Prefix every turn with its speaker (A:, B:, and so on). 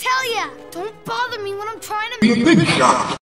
A: tell ya. Don't bother me when I'm trying to...
B: Big shot.